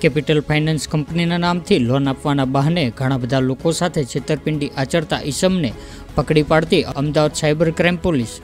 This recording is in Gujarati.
કેપિટલ ફાઇનાન્સ કંપનીના નામથી લોન આપવાના બહાને ઘણા બધા લોકો સાથે છેતરપિંડી આચરતા ઈસમને પકડી પાડતી અમદાવાદ સાયબર ક્રાઇમ પોલીસ